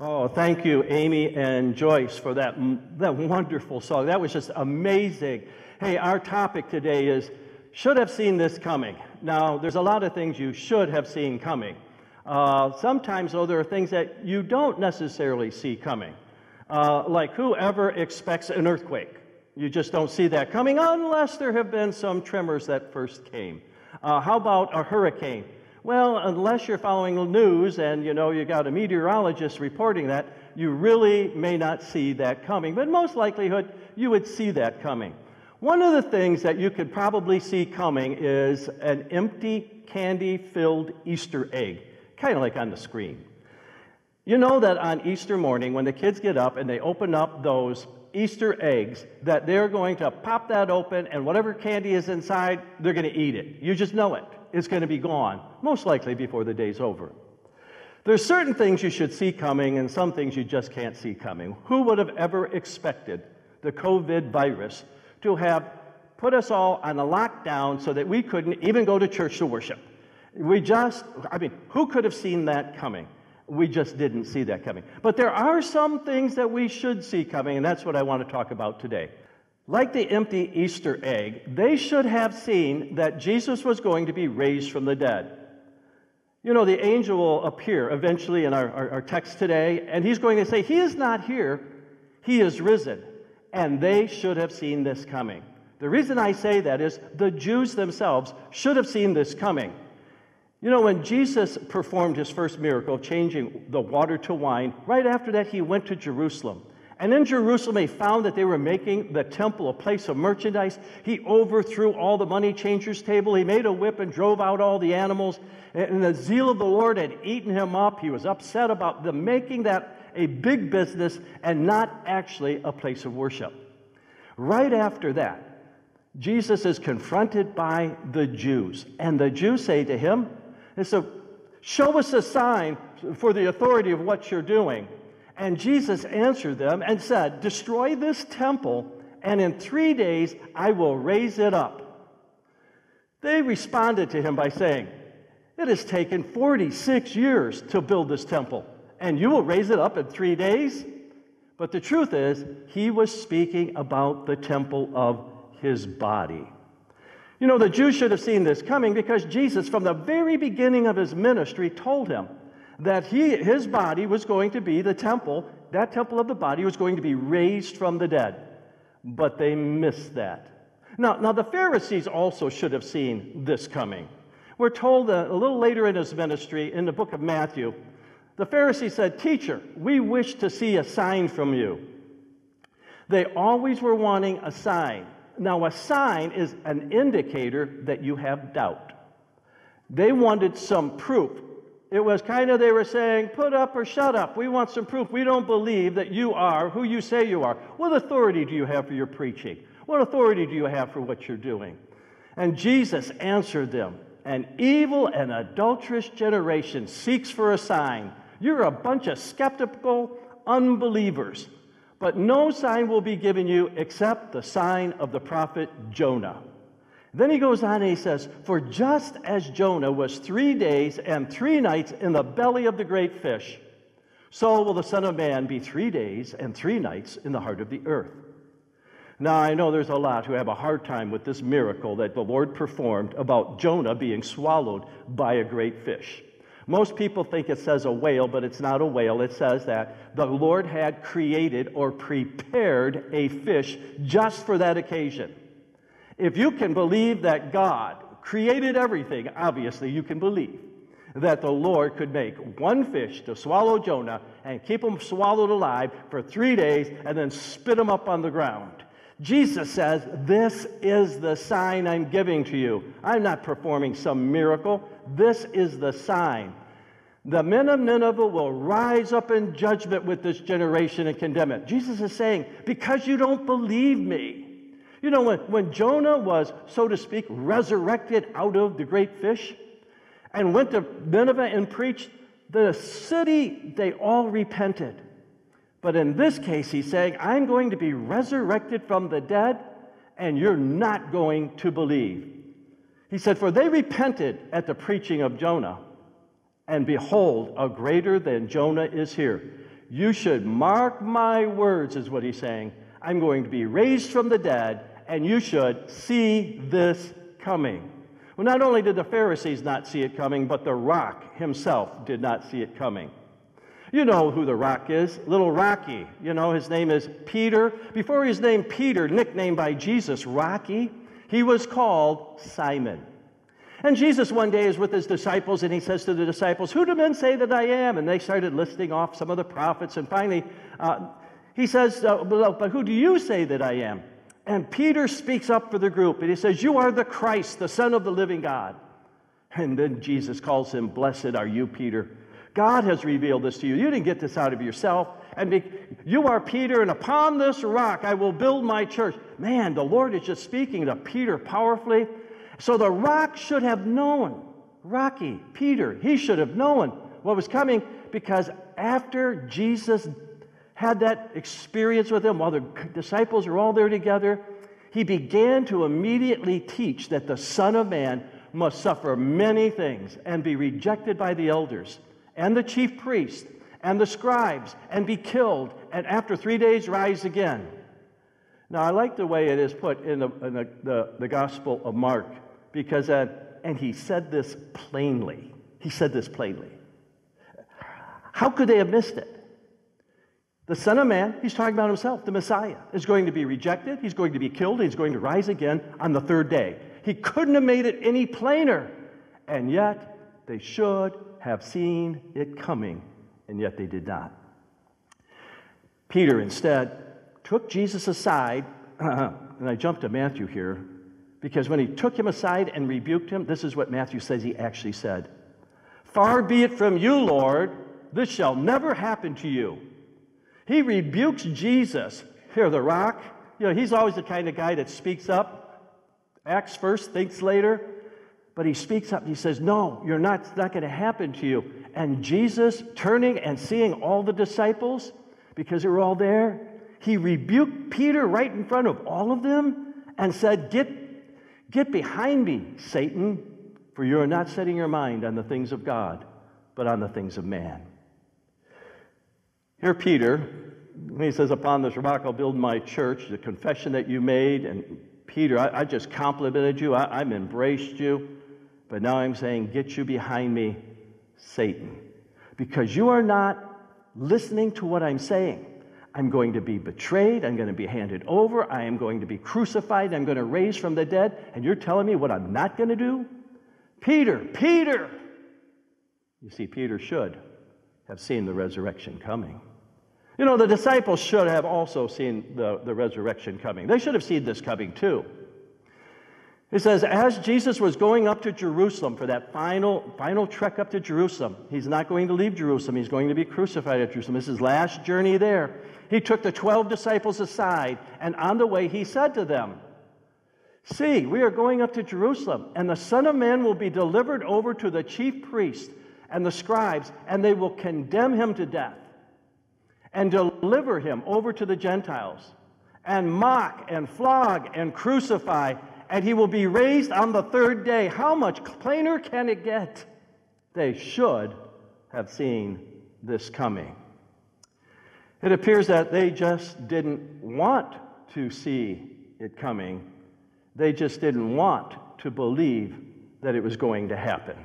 Oh, thank you, Amy and Joyce, for that, that wonderful song. That was just amazing. Hey, our topic today is should have seen this coming. Now, there's a lot of things you should have seen coming. Uh, sometimes, though, there are things that you don't necessarily see coming. Uh, like whoever expects an earthquake. You just don't see that coming unless there have been some tremors that first came. Uh, how about a hurricane? Well, unless you're following the news and you know you got a meteorologist reporting that, you really may not see that coming. But most likelihood, you would see that coming. One of the things that you could probably see coming is an empty candy filled Easter egg, kind of like on the screen. You know that on Easter morning, when the kids get up and they open up those Easter eggs, that they're going to pop that open and whatever candy is inside, they're going to eat it. You just know it is going to be gone, most likely before the day's over. There's certain things you should see coming and some things you just can't see coming. Who would have ever expected the COVID virus to have put us all on a lockdown so that we couldn't even go to church to worship? We just, I mean, who could have seen that coming? We just didn't see that coming. But there are some things that we should see coming, and that's what I want to talk about today. Like the empty Easter egg, they should have seen that Jesus was going to be raised from the dead. You know, the angel will appear eventually in our, our, our, text today, and he's going to say, He is not here, He is risen. And they should have seen this coming. The reason I say that is the Jews themselves should have seen this coming. You know, when Jesus performed his first miracle, changing the water to wine, right after that, he went to Jerusalem. And in Jerusalem, he found that they were making the temple a place of merchandise. He overthrew all the money changers' table. He made a whip and drove out all the animals. And the zeal of the Lord had eaten him up. He was upset about them making that a big business and not actually a place of worship. Right after that, Jesus is confronted by the Jews. And the Jews say to him, they say, Show us a sign for the authority of what you're doing. And Jesus answered them and said, Destroy this temple, and in three days I will raise it up. They responded to him by saying, It has taken 46 years to build this temple, and you will raise it up in three days? But the truth is, he was speaking about the temple of his body. You know, the Jews should have seen this coming because Jesus, from the very beginning of his ministry, told him that he, his body was going to be the temple, that temple of the body was going to be raised from the dead. But they missed that. Now, now the Pharisees also should have seen this coming. We're told a, a little later in his ministry, in the book of Matthew, the Pharisees said, Teacher, we wish to see a sign from you. They always were wanting a sign. Now, a sign is an indicator that you have doubt. They wanted some proof it was kind of they were saying, put up or shut up. We want some proof. We don't believe that you are who you say you are. What authority do you have for your preaching? What authority do you have for what you're doing? And Jesus answered them An evil and adulterous generation seeks for a sign. You're a bunch of skeptical unbelievers. But no sign will be given you except the sign of the prophet Jonah. Then he goes on and he says, For just as Jonah was three days and three nights in the belly of the great fish, so will the Son of Man be three days and three nights in the heart of the earth. Now, I know there's a lot who have a hard time with this miracle that the Lord performed about Jonah being swallowed by a great fish. Most people think it says a whale, but it's not a whale. It says that the Lord had created or prepared a fish just for that occasion. If you can believe that God created everything, obviously you can believe that the Lord could make one fish to swallow Jonah and keep him swallowed alive for three days and then spit him up on the ground. Jesus says, This is the sign I'm giving to you. I'm not performing some miracle. This is the sign. The men of Nineveh will rise up in judgment with this generation and condemn it. Jesus is saying, Because you don't believe me. You know, when, when Jonah was, so to speak, resurrected out of the great fish and went to Nineveh and preached, the city, they all repented. But in this case, he's saying, I'm going to be resurrected from the dead, and you're not going to believe. He said, For they repented at the preaching of Jonah, and behold, a greater than Jonah is here. You should mark my words, is what he's saying. I'm going to be raised from the dead, and you should see this coming. Well, not only did the Pharisees not see it coming, but the rock himself did not see it coming. You know who the rock is, little Rocky. You know, his name is Peter. Before he was named Peter, nicknamed by Jesus Rocky, he was called Simon. And Jesus one day is with his disciples and he says to the disciples, Who do men say that I am? And they started listing off some of the prophets. And finally, uh, he says, uh, But who do you say that I am? And Peter speaks up for the group and he says, You are the Christ, the Son of the living God. And then Jesus calls him, Blessed are you, Peter. God has revealed this to you. You didn't get this out of yourself. And be, you are Peter, and upon this rock I will build my church. Man, the Lord is just speaking to Peter powerfully. So the rock should have known, Rocky, Peter, he should have known what was coming because after Jesus had that experience with him, while the disciples are all there together, he began to immediately teach that the Son of Man must suffer many things and be rejected by the elders and the chief priests and the scribes and be killed and after three days rise again. Now, I like the way it is put in the, in the, the, the Gospel of Mark because, uh, and he said this plainly. He said this plainly. How could they have missed it? The Son of Man, he's talking about himself, the Messiah, is going to be rejected, he's going to be killed, he's going to rise again on the third day. He couldn't have made it any plainer. And yet, they should have seen it coming, and yet they did not. Peter instead took Jesus aside, and I jumped to Matthew here, because when he took him aside and rebuked him, this is what Matthew says he actually said Far be it from you, Lord, this shall never happen to you. He rebukes Jesus. Here, the rock, you know, he's always the kind of guy that speaks up, acts first, thinks later. But he speaks up and he says, No, you're not, it's not going to happen to you. And Jesus, turning and seeing all the disciples, because they were all there, he rebuked Peter right in front of all of them and said, Get Get behind me, Satan, for you are not setting your mind on the things of God, but on the things of man. Here, Peter, he says, Upon this rock I'll build my church, the confession that you made. And Peter, I, I just complimented you, I, I've embraced you. But now I'm saying, Get you behind me, Satan, because you are not listening to what I'm saying. I'm going to be betrayed. I'm going to be handed over. I am going to be crucified. I'm going to raise from the dead. And you're telling me what I'm not going to do? Peter, Peter! You see, Peter should have seen the resurrection coming. You know, the disciples should have also seen the, the resurrection coming. They should have seen this coming too. It says, as Jesus was going up to Jerusalem for that final, final trek up to Jerusalem, he's not going to leave Jerusalem. He's going to be crucified at Jerusalem. This is his last journey there. He took the 12 disciples aside, and on the way he said to them, See, we are going up to Jerusalem, and the Son of Man will be delivered over to the chief priests and the scribes, and they will condemn him to death and deliver him over to the Gentiles and mock and flog and crucify and he will be raised on the third day. How much plainer can it get? They should have seen this coming. It appears that they just didn't want to see it coming. They just didn't want to believe that it was going to happen.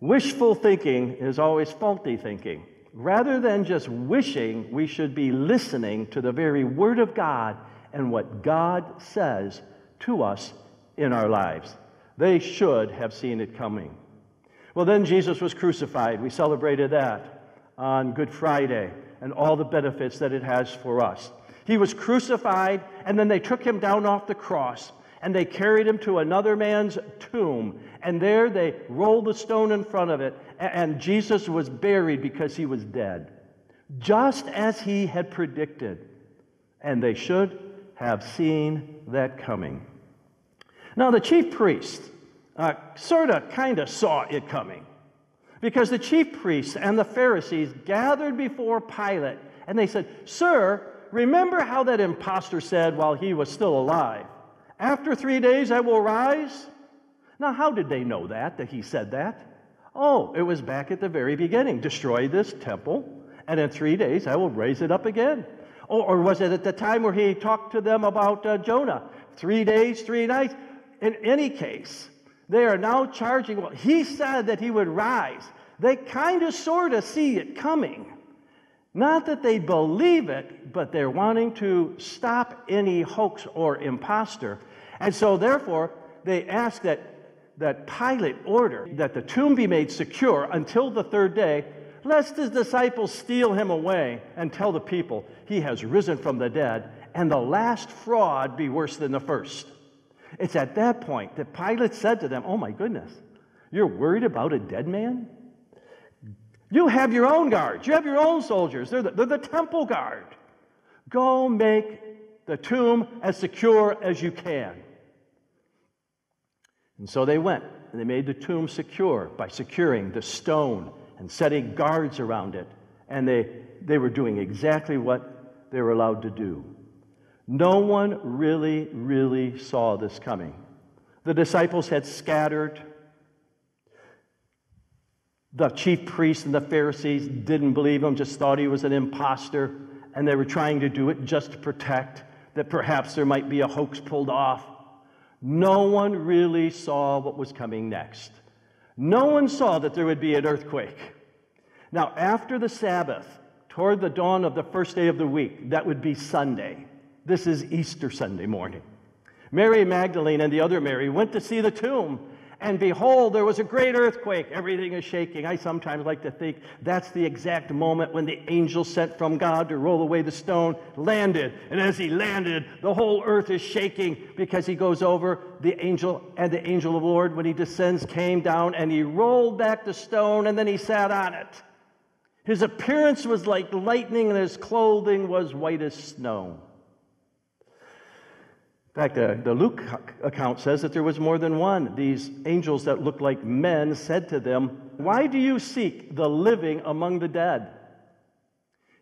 Wishful thinking is always faulty thinking. Rather than just wishing, we should be listening to the very Word of God and what God says to us in our lives. They should have seen it coming. Well, then Jesus was crucified. We celebrated that on Good Friday and all the benefits that it has for us. He was crucified, and then they took him down off the cross and they carried him to another man's tomb. And there they rolled the stone in front of it, and Jesus was buried because he was dead, just as he had predicted. And they should have seen that coming. Now, the chief priests uh, sort of kind of saw it coming because the chief priests and the Pharisees gathered before Pilate and they said, Sir, remember how that impostor said while he was still alive, After three days I will rise? Now, how did they know that, that he said that? Oh, it was back at the very beginning. Destroy this temple, and in three days I will raise it up again. Or, or was it at the time where he talked to them about uh, Jonah? Three days, three nights? In any case, they are now charging, well, he said that he would rise. They kind of sort of see it coming. Not that they believe it, but they're wanting to stop any hoax or impostor. And so, therefore, they ask that, that Pilate order that the tomb be made secure until the third day, lest his disciples steal him away and tell the people he has risen from the dead, and the last fraud be worse than the first. It's at that point that Pilate said to them, Oh my goodness, you're worried about a dead man? You have your own guards, you have your own soldiers. They're the, they're the temple guard. Go make the tomb as secure as you can. And so they went and they made the tomb secure by securing the stone and setting guards around it. And they, they were doing exactly what they were allowed to do. No one really, really saw this coming. The disciples had scattered. The chief priests and the Pharisees didn't believe him, just thought he was an impostor, and they were trying to do it just to protect that perhaps there might be a hoax pulled off. No one really saw what was coming next. No one saw that there would be an earthquake. Now, after the Sabbath, toward the dawn of the first day of the week, that would be Sunday. This is Easter Sunday morning. Mary Magdalene and the other Mary went to see the tomb, and behold, there was a great earthquake. Everything is shaking. I sometimes like to think that's the exact moment when the angel sent from God to roll away the stone landed. And as he landed, the whole earth is shaking because he goes over the angel, and the angel of the Lord, when he descends, came down and he rolled back the stone and then he sat on it. His appearance was like lightning, and his clothing was white as snow. In fact, the, the Luke account says that there was more than one. These angels that looked like men said to them, Why do you seek the living among the dead?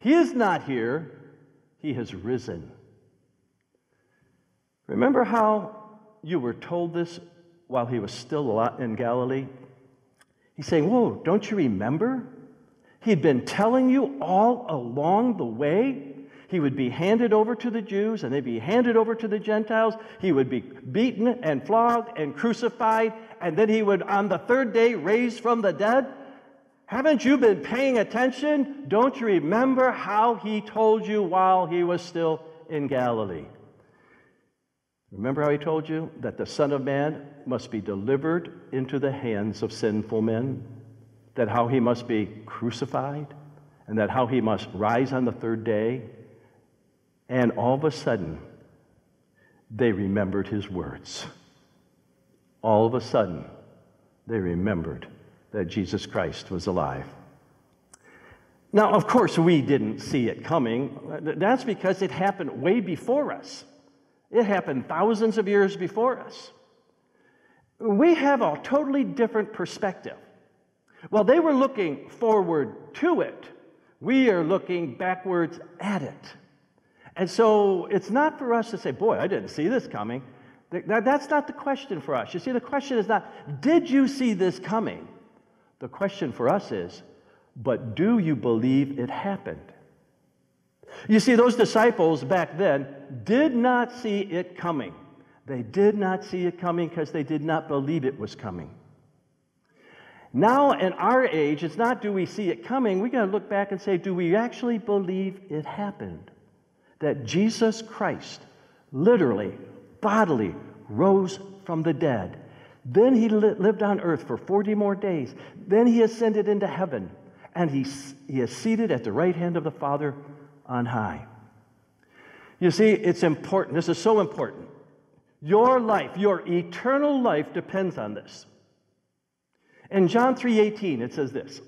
He is not here, he has risen. Remember how you were told this while he was still in Galilee? He's saying, Whoa, don't you remember? He'd been telling you all along the way he would be handed over to the Jews and they'd be handed over to the Gentiles. He would be beaten and flogged and crucified, and then he would, on the third day, raise from the dead. Haven't you been paying attention? Don't you remember how he told you while he was still in Galilee? Remember how he told you that the Son of Man must be delivered into the hands of sinful men? That how he must be crucified? And that how he must rise on the third day? And all of a sudden, they remembered his words. All of a sudden, they remembered that Jesus Christ was alive. Now, of course, we didn't see it coming. That's because it happened way before us. It happened thousands of years before us. We have a totally different perspective. Well, they were looking forward to it. We are looking backwards at it. And so it's not for us to say, boy, I didn't see this coming. That's not the question for us. You see, the question is not, did you see this coming? The question for us is, but do you believe it happened? You see, those disciples back then did not see it coming. They did not see it coming because they did not believe it was coming. Now, in our age, it's not do we see it coming. We got to look back and say, do we actually believe it happened? That Jesus Christ literally, bodily, rose from the dead. Then he li- lived on earth for 40 more days. Then he ascended into heaven, and he, he is seated at the right hand of the Father on high. You see, it's important. This is so important. Your life, your eternal life depends on this. In John 3:18 it says this.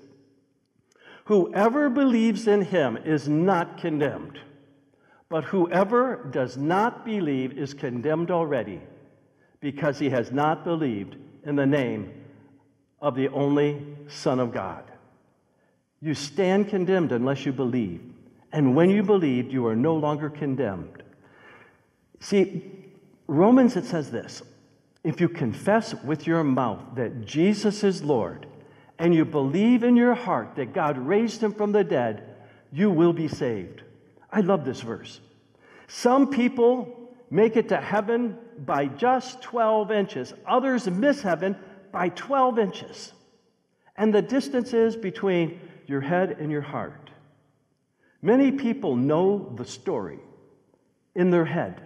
Whoever believes in him is not condemned. But whoever does not believe is condemned already, because he has not believed in the name of the only Son of God. You stand condemned unless you believe. And when you believed, you are no longer condemned. See, Romans, it says this if you confess with your mouth that Jesus is Lord, and you believe in your heart that God raised him from the dead, you will be saved. I love this verse. Some people make it to heaven by just 12 inches, others miss heaven by 12 inches. And the distance is between your head and your heart. Many people know the story in their head,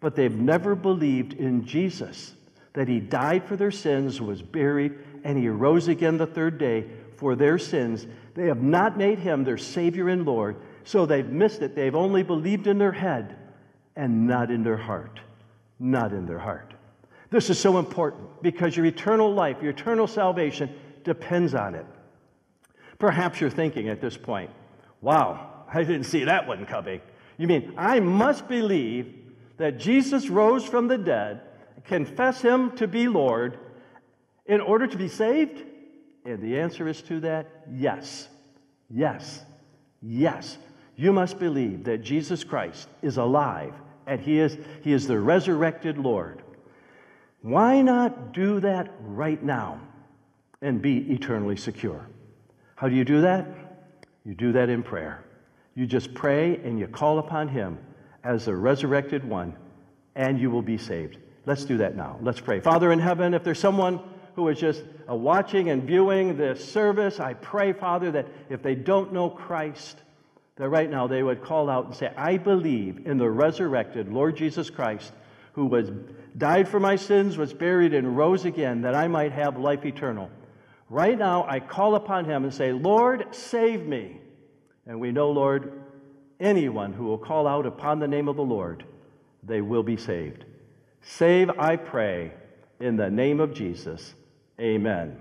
but they've never believed in Jesus, that he died for their sins, was buried, and he rose again the third day for their sins. They have not made him their Savior and Lord, so they've missed it. They've only believed in their head and not in their heart. Not in their heart. This is so important because your eternal life, your eternal salvation depends on it. Perhaps you're thinking at this point, wow, I didn't see that one coming. You mean I must believe that Jesus rose from the dead, confess him to be Lord, in order to be saved? And the answer is to that yes. Yes. Yes. You must believe that Jesus Christ is alive and he is, he is the resurrected Lord. Why not do that right now and be eternally secure? How do you do that? You do that in prayer. You just pray and you call upon him as the resurrected one, and you will be saved. Let's do that now. Let's pray. Father in heaven, if there's someone who is just uh, watching and viewing this service, I pray, Father, that if they don't know Christ, that right now they would call out and say, I believe in the resurrected Lord Jesus Christ, who was died for my sins, was buried, and rose again, that I might have life eternal. Right now, I call upon him and say, Lord, save me. And we know, Lord, anyone who will call out upon the name of the Lord, they will be saved. Save, I pray, in the name of Jesus. Amen.